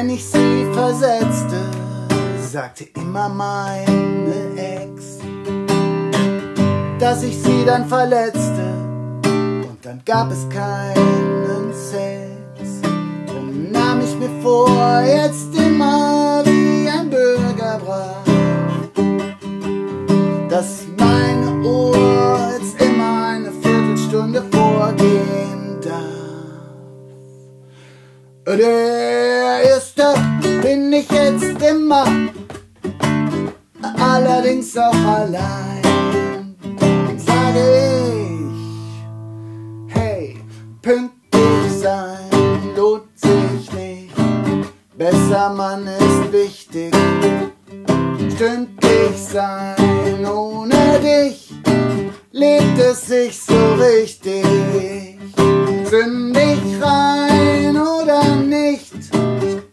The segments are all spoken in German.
wenn ich sie versetzte, sagte immer meine Ex, dass ich sie dann verletzte und dann gab es keinen Sex. Drum nahm ich mir vor, jetzt immer wie ein Bürgerbrav, dass meine Uhr jetzt immer eine Viertelstunde vorgehen darf. Erste bin ich jetzt immer, allerdings auch allein. Sage ich, hey, pünktlich sein lohnt sich nicht. Besser man ist wichtig, stündlich sein ohne dich lebt es sich so richtig. Sündig rein oder nicht,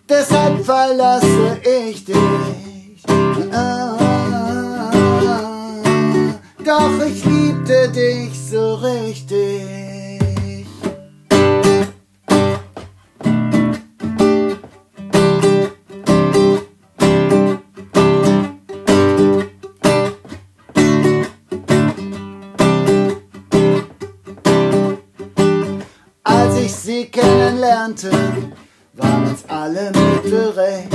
deshalb verlasse ich dich. Ah, doch ich liebte dich so richtig. Als ich sie kennenlernte, waren uns alle Mittel recht.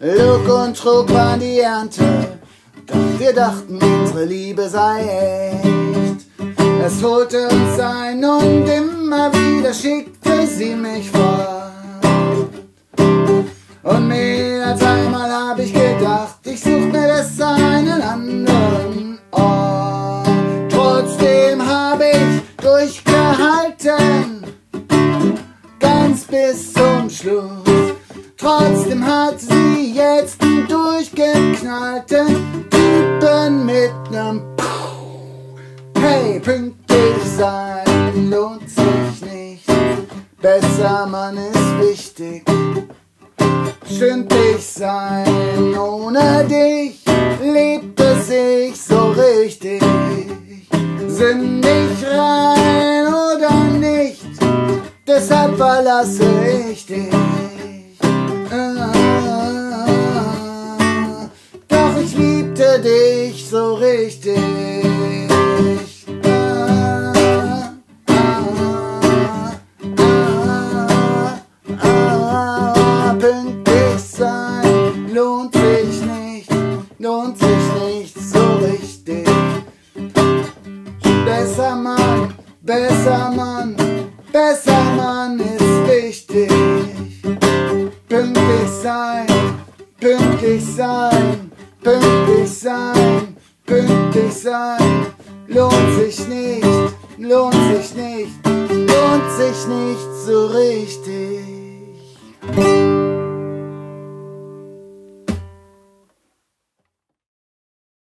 Look und Trug waren die Ernte, doch wir dachten, unsere Liebe sei echt. Es holte uns ein und immer wieder schickte sie mich fort. Und mehr bis zum Schluss. Trotzdem hat sie jetzt einen durchgeknallten Typen mit nem Puh. Hey, pünktlich sein lohnt sich nicht. Besser man ist wichtig. Stündlich sein ohne dich lebt es sich so richtig. Sündig deshalb verlasse ich dich. Doch ich liebte dich so richtig. Ah, pünktlich sein lohnt sich nicht, lohnt sich nicht so richtig. Besser Mann, besser Mann, besser Mann ist wichtig. Pünktlich sein, pünktlich sein, pünktlich sein, pünktlich sein. Lohnt sich nicht, lohnt sich nicht, lohnt sich nicht so richtig.